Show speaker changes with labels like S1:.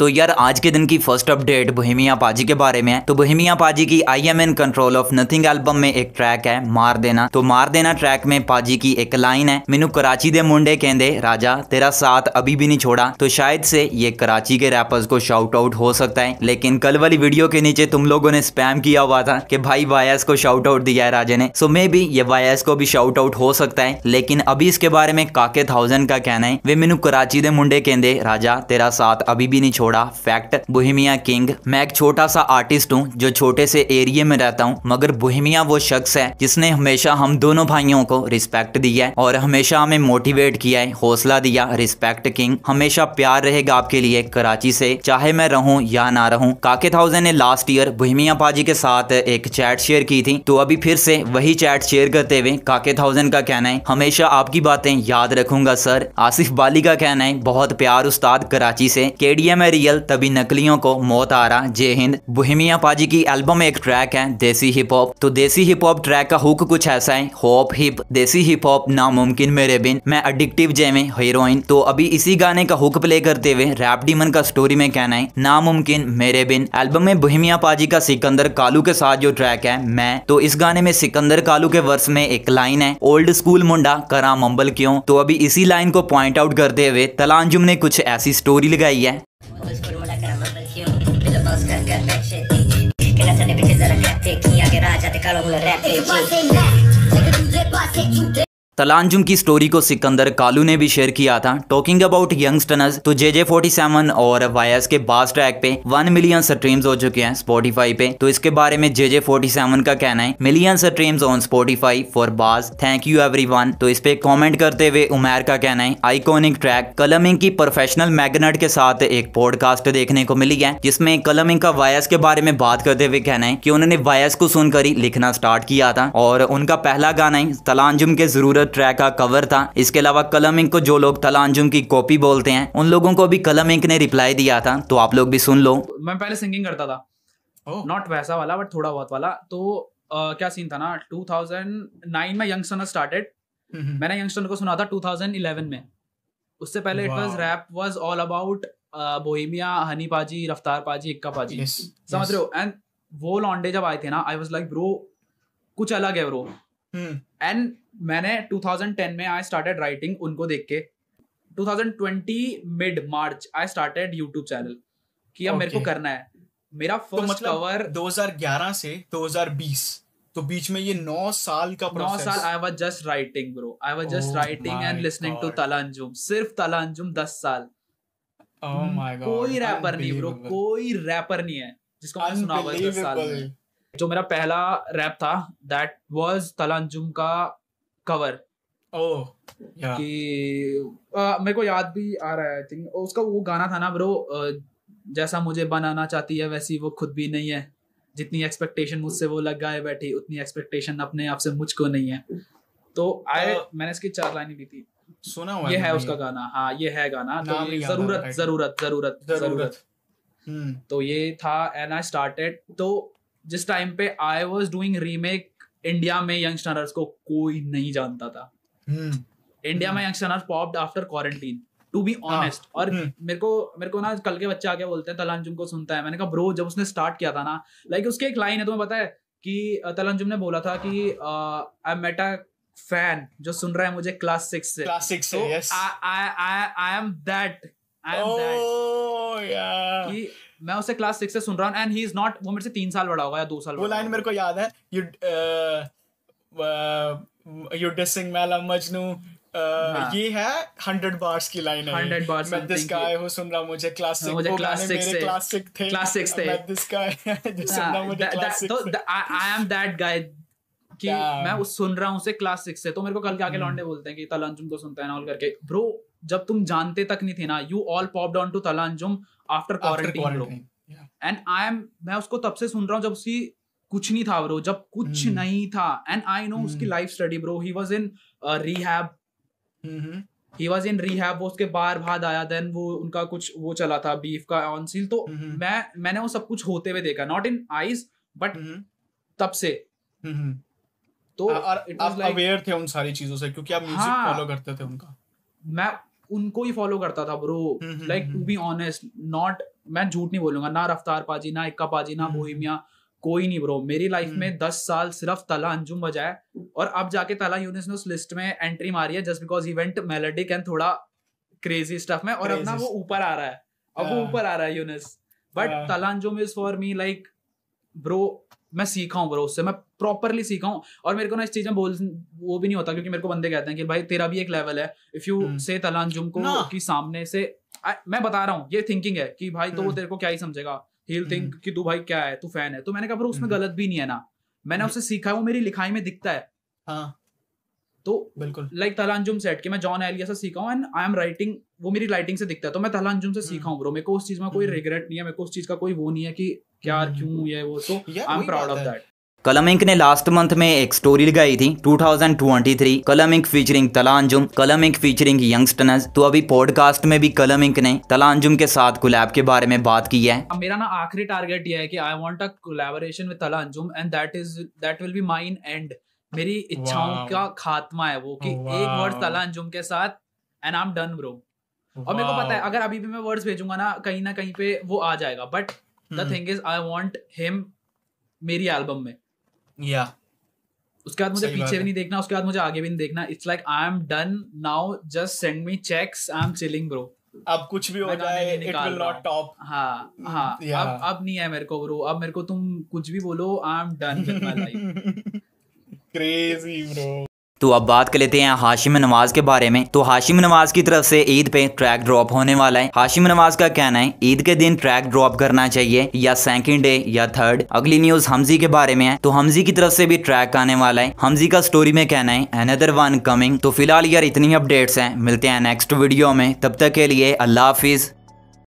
S1: तो यार, आज के दिन की फ़र्स्ट अपडेट बोहेमिया पाजी के बारे में है। तो बोहेमिया पाजी की I am in control of nothing album में एक ट्रैक है, मार देना। तो मार देना ट्रैक में पाजी की एक लाइन है। मेनू कराची दे मुंडे कहते राजा, तेरा साथ अभी भी नहीं छोड़ा। तो शायद से ये कराची के रैपर्स को शाउट आउट हो सकता है। लेकिन कल वाली वीडियो के नीचे तुम लोगों ने स्पैम किया हुआ था कि भाई वायस को शाउट आउट दिया है राजा ने। सो मे भी ये वायस को भी शाउट आउट हो सकता है। लेकिन अभी इसके बारे में काके थाउज़ेंड का कहना है। वे मेनू कराची दे मुंडे कहते राजा, तेरा साथ अभी भी नहीं छोड़ा। फैक्ट बुहिमिया किंग मैं एक छोटा सा आर्टिस्ट हूँ, जो छोटे से एरिया में रहता हूँ, मगर बुहिमिया वो शख्स है, जिसने हमेशा हम दोनों भाइयों को रिस्पेक्ट दिया है और हमेशा हमें मोटिवेट किया है, हौसला दिया रिस्पेक्ट किंग हमेशा प्यार रहेगा आपके लिए कराची से, चाहे मैं रहूँ या ना रहूँ। काके थाउज़ेंड ने लास्ट ईयर बुहिमिया पाजी के साथ एक चैट शेयर की थी तो अभी फिर से वही चैट शेयर करते हुए काके थाउज़ेंड का कहना है, हमेशा आपकी बातें याद रखूँगा सर आसिफ बाली का कहना है, बहुत प्यार उस्ताद कराची से। केडीएम रियल तभी नकलियों को मौत आ रहा जय हिंद बुहिमिया पाजी की एल्बम में एक ट्रैक है देसी हिप हॉप तो देसी हिप हॉप ट्रैक का हुक कुछ ऐसा है hope hip desi hip hop नामुमकिन मेरे बिन मैं अडिक्टिव जेमे हीरोइन तो अभी इसी गाने का हुक प्ले करते हुए रैप डीमन का स्टोरी में कहना है नामुमकिन मेरे बिन एल्बम में बुहिमिया पाजी का सिकंदर कालू के साथ जो ट्रैक है मैं तो इस गाने में सिकंदर कालू के वर्ष में एक लाइन है ओल्ड स्कूल मुंडा करा मंबल क्यों तो अभी इसी लाइन को पॉइंट आउट करते हुए तलांजुम ने कुछ ऐसी स्टोरी लगाई है
S2: Old school Can I send the bitches that I I get rap?
S1: तलांजुम की स्टोरी को सिकंदर कालू ने भी शेयर किया था। टॉकिंग अबाउट यंगस्टर्स तो जे जे फोर्टी सेवन और वायस के बास ट्रैक पे वन मिलियन स्ट्रीम्स हो चुके हैं स्पॉटिफाई पे। तो इसके बारे में जे जे फोर्टी सेवन का कहना है, million streams on Spotify for bass thank you everyone तो इस पे कमेंट करते हुए उमेर का कहना है आइकॉनिक ट्रैक कलमिंग की प्रोफेशनल मैगनेट के साथ एक पॉडकास्ट देखने को मिली है, जिसमें कलमिंग का वायस के बारे में बात करते हुए कहना है की उन्होंने वायस को सुनकर ही लिखना स्टार्ट किया था और उनका पहला गाना है, तलांजुम के ज़रूरत ट्रैक का कवर था। इसके अलावा कलम इंक को जो लोग तलांजुम की कॉपी बोलते हैं उन लोगों को भी कलम इंक ने रिप्लाई दिया था। तो आप लोग भी सुन लो।
S3: मैं पहले सिंगिंग करता था। Not oh. वैसा वाला बट थोड़ा बहुत वाला। तो uh, क्या सीन था ना? 2009 में यंगस्टर स्टार्टेड मैंने यंगस्टर को सुना था 2011 में। उससे पहले it was rap was all about Bohemia Honey पाजी रफ्तार पाजी इक्का पाजी yes, समझ yes. रहे हो? एंड वो लॉन्डे जब आए थे ना आई वाज लाइक ब्रो कुछ अलग है ब्रो एंड मैंने 2010 में आई स्टार्टेड राइटिंग उनको देख के। 2020 mid March I started YouTube channel कि अब okay. मेरे को करना है। मेरा फ़र्स्ट तो मतलब कवर
S4: 2011 से 2020 तो बीच में ये नौ साल का
S3: नौ साल I was just writing bro I was just writing and listening to तलांजुम सिर्फ़ तलांजुम 10 साल।
S4: Oh God.
S3: कोई रैपर नहीं ब्रो कोई रैपर नहीं है जिसको मैंने सुना हुआ 10 साल में। जो मेरा पहला रैप था दैट वाज तलांजुम का कवर
S4: ओह
S3: कि मेरे को याद भी आ रहा है आई थिंक उसका वो गाना था ना ब्रो जैसा मुझे बनाना चाहती है वैसी वो खुद भी नहीं है। जितनी एक्सपेक्टेशन मुझसे वो लगाए बैठी उतनी एक्सपेक्टेशन अपने आप से मुझको नहीं है। तो आए मैंने इसकी चार लाइन ली थी।
S4: सुना हुआ
S3: ये है उसका गाना हाँ ये है गाना। तो ये ज़रूरत ज़रूरत ज़रूरत ज़रूरत। हम्म। तो ये था एंड आई स्टार्टेड तो जिस टाइम पे I was doing remake India में यंगस्टर्स को कोई नहीं जानता था। इंडिया में young youngsters popped after quarantine to be honest और हम्म। मेरे को मेरे को ना कल के बच्चे आके बोलते हैं तलांजुम को सुनता है। मैंने कहा ब्रो जब उसने स्टार्ट किया था ना लाइक उसके एक लाइन है तुम्हें पता है कि तलांजुम ने बोला था कि आई मेट अ फ़ैन जो सुन रहा है मुझे क्लास सिक्स से।
S4: क्लास सिक्स से yes
S3: I I I am that I am that मैं उसे क्लास सिक्स से सुन रहा हूँ एंड ही इज़ नॉट वो मेरे से तीन साल बड़ा होगा या दो साल
S4: वो लाइन मेरे को याद है यू यू डिसिंग मैला मजनू ये है हंड्रेड बार्स की लाइन है।
S3: हंड्रेड बार्स
S4: मैं दिस गाय हूँ सुन रहा मुझे क्लास सिक्स
S3: मुझे क्लास सिक्स से
S4: क्लास सिक्स थे।
S3: क्लास सिक्स थे।
S4: मैं दिस गाय जो सुन रहा मुझे क्लास सिक्स
S3: तो आई एम दैट गाय कि मैं उस सुन रहा हूँ उसे क्लास सिक्स से। तो मेरे को कल के आके लौंडे बोलते हैं कि तलंजुम को सुनता है ना ऑल करके। ब्रो जब तुम जानते तक नहीं थे ना you all popped on to तलंजुम after quarantine and I am मैं उसको तब से सुन रहा हूँ जब उसकी कुछ नहीं था ब्रो जब कुछ hmm. नहीं था. एंड आई नो उसकी life study bro he was in rehab he was in rehab वो उसके बाहर बाद आया देन वो उनका कुछ वो चला था बीफ का ऑनसील तो mm-hmm. मैं मैंने वो सब कुछ होते हुए देखा. नॉट इन आईज बट तब से.
S4: Mm-hmm. तो और आप अवेयर थे उन सारी चीज़ों से क्योंकि आप म्यूज़िक हाँ, फॉलो करते थे उनका।
S3: मैं उनको ही फॉलो करता था bro like to be honest not मैं झूठ नहीं बोलूँगा ना रफ्तार पाजी ना इक्का पाजी ना बोहिमिया हम्म। कोई नहीं ब्रो मेरी लाइफ में हम्म। दस साल सिर्फ़ तला अंजुम बजाए और अब जाके तला यूनिस ने उस लिस्ट में एंट्री मारी है just because event melodic and थोड़ा क्रेजी स्टफ़ में और अब ना वो ऊपर आ रहा है। अब वो हाँ। ऊपर आ रहा है Younis. But Talha Anjum is for me like bro मैं सीखा हूँ ब्रो उससे। मैं प्रॉपरली सीखा हूँ। और मेरे को ना इस चीज़ में बोल वो भी नहीं होता क्योंकि मेरे को बंदे कहते हैं कि भाई तेरा भी एक लेवल है। इफ़ यू से तलांजुम को कि सामने से आ, मैं बता रहा हूँ ये थिंकिंग है कि भाई तो वो हम्म। तेरे को क्या ही समझेगा। He think hmm. कि तू भाई क्या है तू फ़ैन है। तो मैंने कहा ब्रो उसमें हम्म। गलत भी नहीं है ना। मैंने उससे सीखा है वो मेरी लिखाई में दिखता है। हाँ। तो बिल्कुल। लाइक तलांजुम सेट कि मैं जॉन एलिया से सीखा हूँ एंड आई एम राइटिंग वो मेरी राइटिंग से दिखता है तो मैं तलांजुम से सीखा हूँ ब्रो मेरे को उस चीज़ में कोई रिग्रेट नहीं है मेरे को उस चीज़ का कोई वो नहीं है कि क्या क्यों ये वो तो I am proud of that
S1: Kalam ink ने लास्ट मंथ में एक स्टोरी लगाई थी 2023 कलम इंक फीचरिंग तलांजुम कलम इंक फीचरिंग यंगस्टर्स तो अभी पॉडकास्ट में भी कलम इंक ने तलांजुम के साथ कोलैब के बारे में बात की है।
S3: मेरा ना आखिरी टारगेट ये है कि I want a collaboration with Talha Anjum and that is that will be mine and मेरी इच्छाओं का खात्मा है वो कि एक वर्ड तलांजुम के साथ and I am done bro और मेरे को पता है अगर अभी भी मैं वर्ड्स भेजूँगा ना कहीं ना कहीं पे वो आ जाएगा. But the thing is I want him मेरी एल्बम में. या। उसके बाद मुझे पीछे भी नहीं देखना उसके बाद मुझे आगे भी नहीं देखना. It's like I am done now just send me checks I am chilling bro
S4: अब कुछ भी हो जाए इट विल नॉट टॉप
S3: हाँ. हाँ अब अब नहीं है मेरे को ब्रो अब मेरे को तुम कुछ भी बोलो I am done with my life
S4: crazy bro
S1: तो अब बात कर लेते हैं हाशिम नवाज़ के बारे में। तो हाशिम नवाज़ की तरफ़ से ईद पे ट्रैक ड्रॉप होने वाला है। हाशिम नवाज़ का कहना है, ईद के दिन ट्रैक ड्रॉप करना चाहिए, या सेकंड डे या थर्ड अगली न्यूज़ हमजी के बारे में है। तो हमजी की तरफ़ से भी ट्रैक आने वाला है। हमजी का स्टोरी में कहना है अनदर वन कमिंग तो फ़िलहाल यार इतनी अपडेट्स हैं। मिलते हैं नेक्स्ट वीडियो में। तब तक के लिए अल्लाह हाफिज।